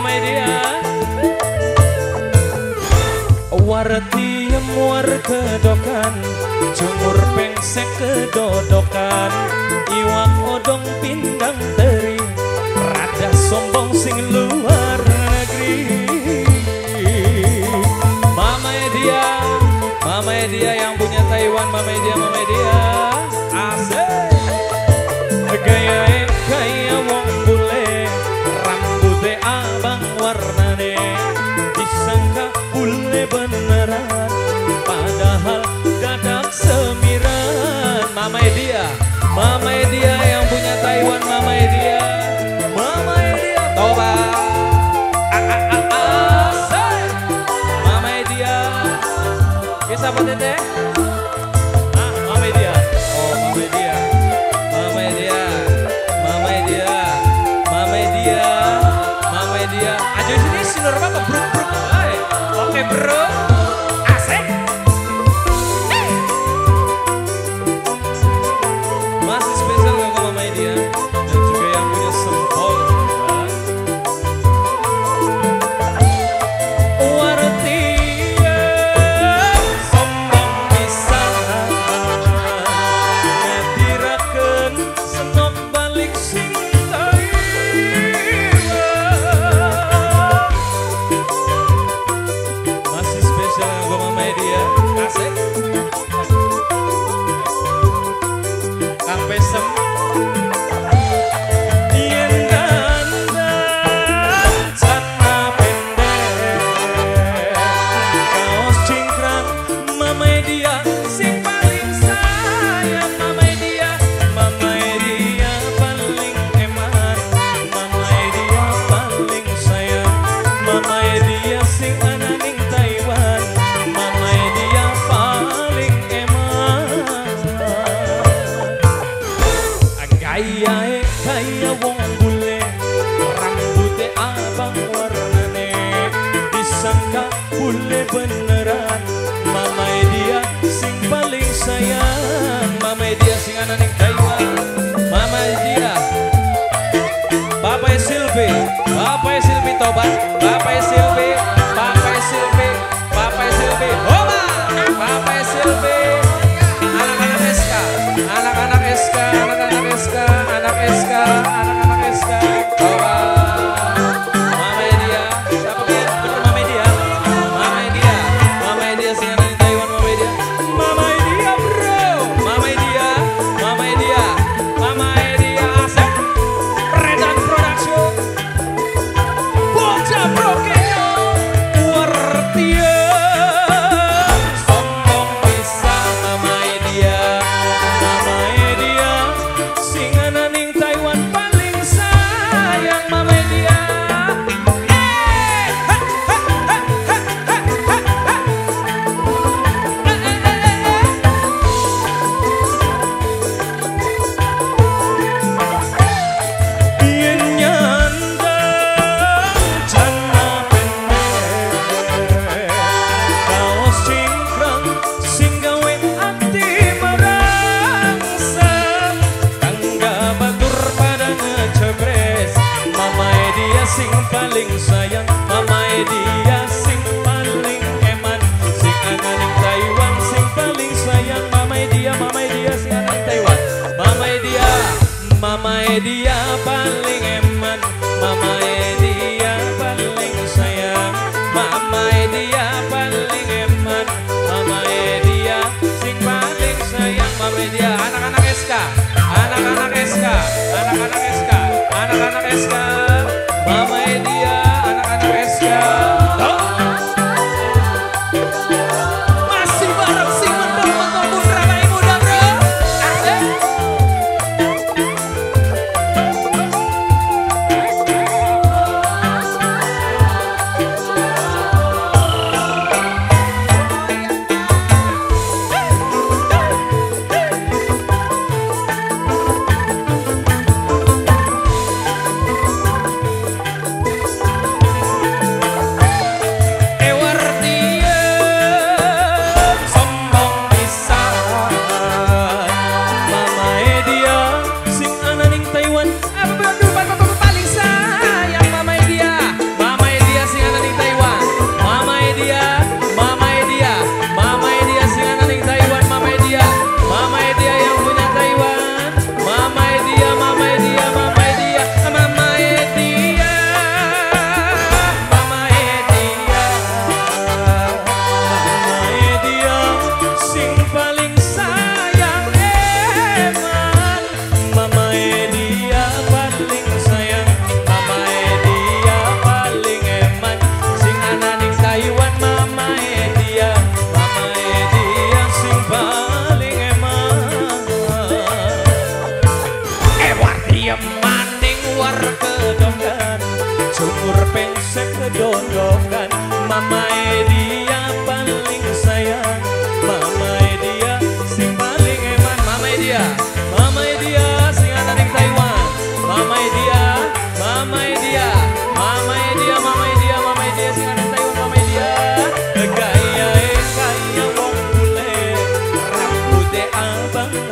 my dear. Wartiem war kedokan Cungur pengsek kedodokan. Iwak odong pindang teri Rada sombong sing lu Mama Edia. Mama Edia yang punya Taiwan, Mama Edia. Mama Edia, toba. Ah, ah, ah, Mama Edia. bisa buat teteh? Oke, bro. Bye. Pengsek kedondokan Mama dia paling sayang Mama dia sing paling eman. Mama dia Mama dia sing ana ning Taiwan. Mama dia Mama dia Mama dia Mama dia Mama dia sing ana ning Taiwan. Mama dia Gaya kaya wong bule. Rambutnya abang